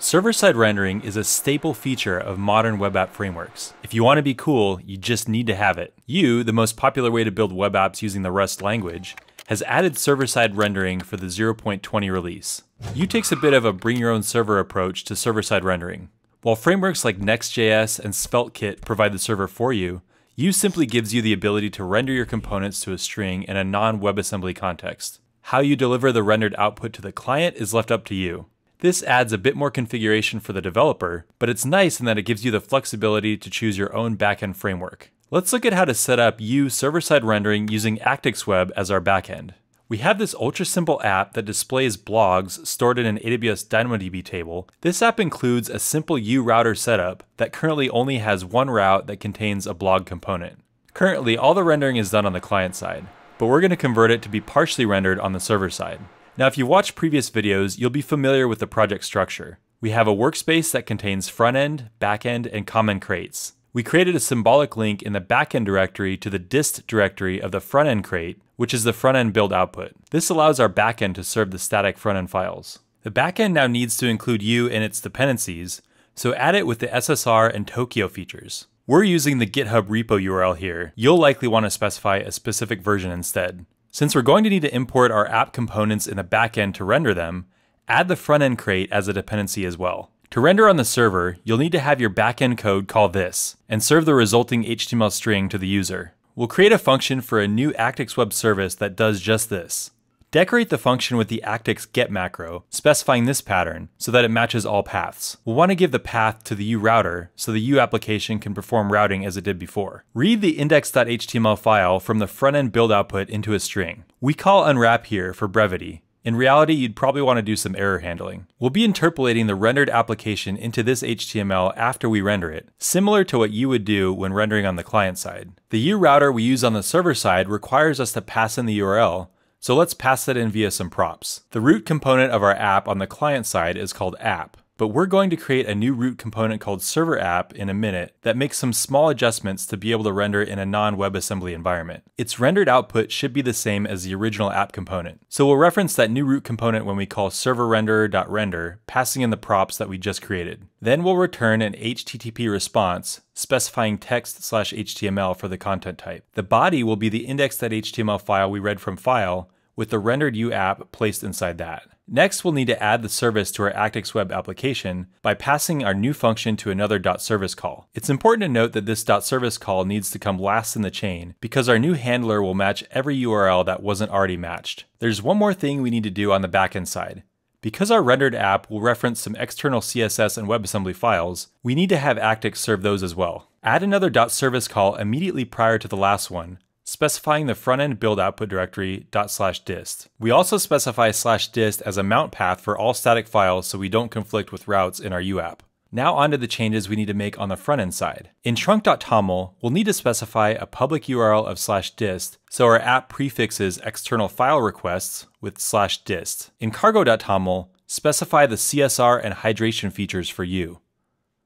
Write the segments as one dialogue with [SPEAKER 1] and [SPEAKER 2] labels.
[SPEAKER 1] Server-side rendering is a staple feature of modern web app frameworks. If you want to be cool, you just need to have it. Yew, the most popular way to build web apps using the Rust language, has added server-side rendering for the 0.20 release. Yew takes a bit of a bring your own server approach to server-side rendering. While frameworks like Next.js and SvelteKit provide the server for you, Yew simply gives you the ability to render your components to a string in a non-WebAssembly context. How you deliver the rendered output to the client is left up to you. This adds a bit more configuration for the developer, but it's nice in that it gives you the flexibility to choose your own backend framework. Let's look at how to set up Yew server-side rendering using ActixWeb as our backend. We have this ultra simple app that displays blogs stored in an AWS DynamoDB table. This app includes a simple Yew router setup that currently only has one route that contains a blog component. Currently, all the rendering is done on the client side, but we're going to convert it to be partially rendered on the server side. Now, if you watched previous videos, you'll be familiar with the project structure. We have a workspace that contains front end, back end, and common crates. We created a symbolic link in the backend directory to the dist directory of the front end crate, which is the front end build output. This allows our backend to serve the static front end files. The backend now needs to include Yew in its dependencies, so add it with the SSR and Tokio features. We're using the GitHub repo URL here. You'll likely want to specify a specific version instead. Since we're going to need to import our app components in the backend to render them, add the front end crate as a dependency as well. To render on the server, you'll need to have your backend code call this, and serve the resulting HTML string to the user. We'll create a function for a new Actix web service that does just this. Decorate the function with the Actix get macro, specifying this pattern so that it matches all paths. We'll want to give the path to the Yew router so the Yew application can perform routing as it did before. Read the index.html file from the front-end build output into a string. We call unwrap here for brevity, in reality, you'd probably want to do some error handling. We'll be interpolating the rendered application into this HTML after we render it, similar to what you would do when rendering on the client side. The Yew router we use on the server side requires us to pass in the URL, so let's pass that in via some props. The root component of our app on the client side is called app, but we're going to create a new root component called server app in a minute that makes some small adjustments to be able to render in a non-WebAssembly environment. Its rendered output should be the same as the original app component. So we'll reference that new root component when we call serverRenderer.render, passing in the props that we just created. Then we'll return an HTTP response specifying text slash HTML for the content type. The body will be the index.html file we read from file with the rendered Yew app placed inside that. Next, we'll need to add the service to our Actix web application by passing our new function to another .service call. It's important to note that this .service call needs to come last in the chain because our new handler will match every URL that wasn't already matched. There's one more thing we need to do on the backend side. Because our rendered app will reference some external CSS and WebAssembly files, we need to have Actix serve those as well. Add another .service call immediately prior to the last one, specifying the front-end build output directory slash dist. We also specify slash dist as a mount path for all static files so we don't conflict with routes in our Yew app. Now onto the changes we need to make on the front end side. In trunk.toml, we'll need to specify a public URL of slash dist so our app prefixes external file requests with slash dist. In cargo.toml, specify the CSR and hydration features for Yew.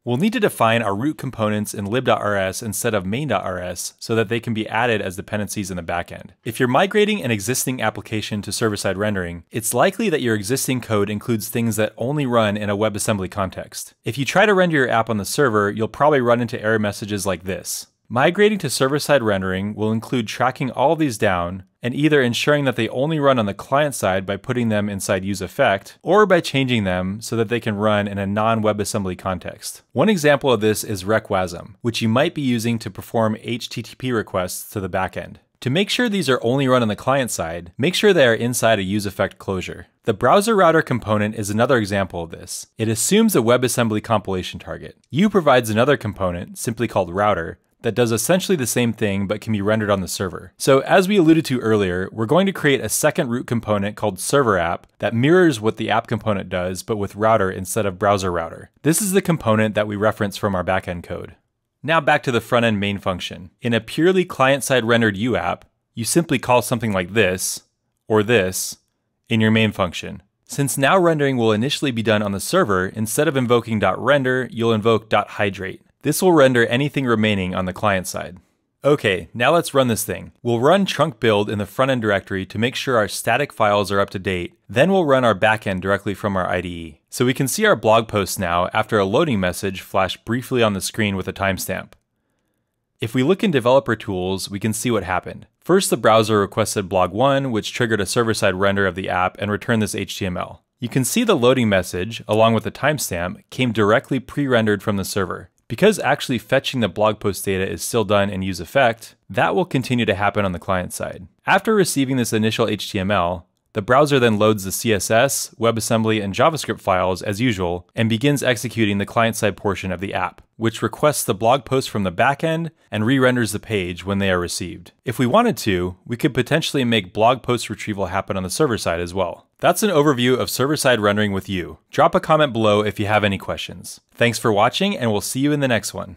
[SPEAKER 1] We'll need to define our root components in lib.rs instead of main.rs so that they can be added as dependencies in the backend. If you're migrating an existing application to server-side rendering, it's likely that your existing code includes things that only run in a WebAssembly context. If you try to render your app on the server, you'll probably run into error messages like this. Migrating to server-side rendering will include tracking all these down and either ensuring that they only run on the client side by putting them inside useEffect, or by changing them so that they can run in a non-WebAssembly context. One example of this is reqwasm, which you might be using to perform HTTP requests to the backend. To make sure these are only run on the client side, make sure they are inside a useEffect closure. The browser router component is another example of this. It assumes a WebAssembly compilation target. Yew provides another component, simply called router, that does essentially the same thing but can be rendered on the server. So as we alluded to earlier, we're going to create a second root component called server app that mirrors what the app component does but with router instead of browser router. This is the component that we reference from our backend code. Now back to the front end main function. In a purely client-side rendered Yew app, you simply call something like this or this in your main function. Since now rendering will initially be done on the server, instead of invoking .render, you'll invoke .hydrate. This will render anything remaining on the client side. Okay, now let's run this thing. We'll run trunk build in the front end directory to make sure our static files are up to date. Then we'll run our backend directly from our IDE. So we can see our blog post now after a loading message flashed briefly on the screen with a timestamp. If we look in developer tools, we can see what happened. First, the browser requested blog 1, which triggered a server-side render of the app and returned this HTML. You can see the loading message, along with the timestamp, came directly pre-rendered from the server. Because actually fetching the blog post data is still done in useEffect, that will continue to happen on the client side. After receiving this initial HTML, the browser then loads the CSS, WebAssembly, and JavaScript files as usual and begins executing the client-side portion of the app, which requests the blog post from the backend and re-renders the page when they are received. If we wanted to, we could potentially make blog post retrieval happen on the server side as well. That's an overview of server-side rendering with Yew. Drop a comment below if you have any questions. Thanks for watching and we'll see you in the next one.